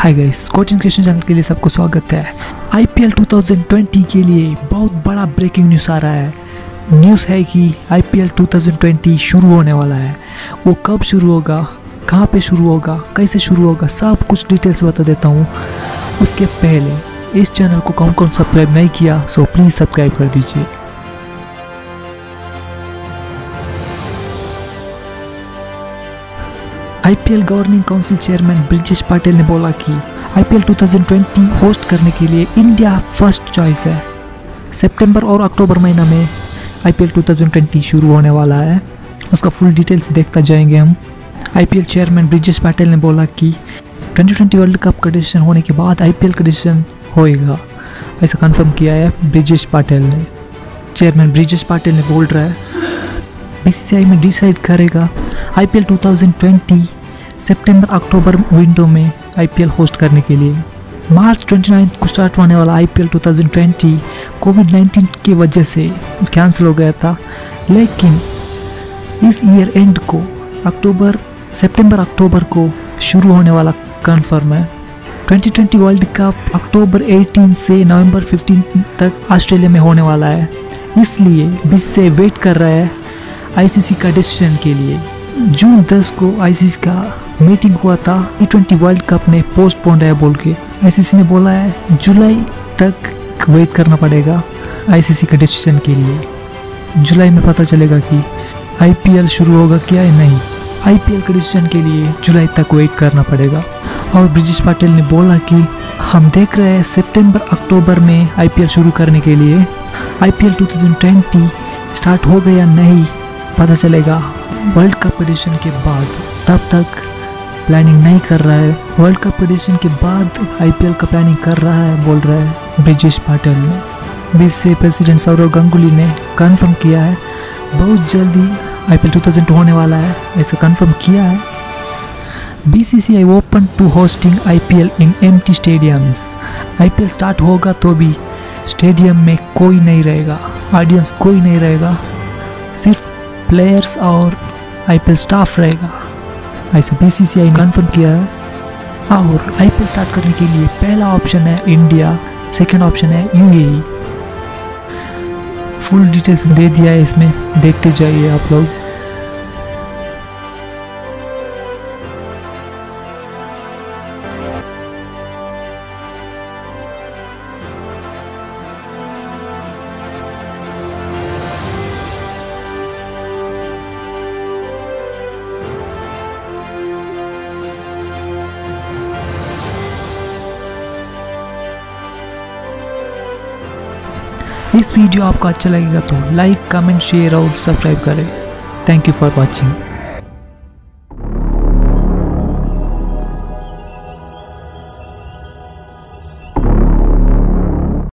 Hi guys coaching creation channel के लिए सबको स्वागत है। आईपीएल 2020 के लिए बहुत बड़ा ब्रेकिंग न्यूज़ आ रहा है। न्यूज़ है कि आईपीएल 2020 शुरू होने वाला है। वो कब शुरू होगा, कहाँ पे शुरू होगा, कैसे शुरू होगा, सब कुछ डिटेल्स बता देता हूँ। उसके पहले, इस चैनल को कौन कौन सब्सक्राइब नहीं किया सो प्लीज़ सब्सक्राइब कर दीजिए। IPL governing council chairman Brijesh Patil ने बोला कि आईपीएल 2020 होस्ट करने के लिए इंडिया फ़र्स्ट चॉइस है। सितंबर और अक्टूबर महीना में आईपीएल 2020 शुरू होने वाला है। उसका फुल डिटेल्स देखता जाएँगे हम। आईपीएल चेयरमैन ब्रिजेश पाटिल ने बोला कि 2020 वर्ल्ड कप का डिसीज़न होने के बाद आईपीएल का डिसीज़न होएगा। ऐसा कंफर्म किया है ब्रिजेश पाटिल ने। चेयरमैन ब्रिजेश पाटिल ने बोल रहा है बीसीसीआई में डिसाइड करेगा। आईपीएल 2020 सितंबर अक्टूबर विंडो में आईपीएल होस्ट करने के लिए। मार्च 29 को स्टार्ट होने वाला आईपीएल 2020 कोविड 19 की वजह से कैंसिल हो गया था। लेकिन इस ईयर एंड को अक्टूबर सितंबर अक्टूबर को शुरू होने वाला कन्फर्म है। 2020 वर्ल्ड कप अक्टूबर 18 से नवंबर 15 तक ऑस्ट्रेलिया में होने वाला है। इसलिए बीस से वेट कर रहा है आईसीसी का डिसीज़न के लिए। जून 10 को आईसीसी का मीटिंग हुआ था। टी ट्वेंटी वर्ल्ड कप ने पोस्टपोन है बोल के। आईसीसी ने बोला है, जुलाई तक वेट करना पड़ेगा आईसीसी का डिसीज़न के लिए। जुलाई में पता चलेगा कि आईपीएल शुरू होगा क्या या नहीं। आईपीएल के डिसीज़न के लिए जुलाई तक वेट करना पड़ेगा। और ब्रिजेश पाटिल ने बोला कि हम देख रहे हैं सितंबर, अक्टूबर में आईपीएल शुरू करने के लिए। आईपीएल 2020 स्टार्ट हो गया नहीं। पता चलेगा वर्ल्ड कप एडिशन के बाद तब तक प्लानिंग नहीं कर रहा है। वर्ल्ड कप एडिशन के बाद आईपीएल का प्लानिंग कर रहा है, बोल रहा है ब्रिजेश पाटिल। ने बीस से प्रेसिडेंट सौरव गांगुली ने कंफर्म किया है। बहुत जल्दी आईपीएल 2000 होने वाला है ऐसा कंफर्म किया है। BCCI open to hosting IPL in empty stadiums IPL start होगा तो भी स्टेडियम में कोई नहीं रहेगा ऑडियंस कोई नहीं रहेगा। सिर्फ़ प्लेयर्स और आईपीएल स्टाफ रहेगा। ऐसे बीसीसीआई ने कन्फर्म किया है। और आईपीएल स्टार्ट करने के लिए पहला ऑप्शन है इंडिया सेकंड ऑप्शन है यूएई फुल डिटेल्स दे दिया है इसमें। देखते जाइए आप लोग। इस वीडियो आपको अच्छा लगेगा तो लाइक, कमेंट शेयर और सब्सक्राइब करें। Thank you for watching